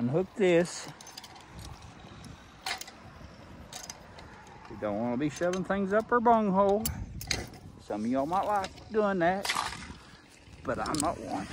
unhook this. We don't want to be shoving things up her bunghole. Some of y'all might like doing that, but I'm not one.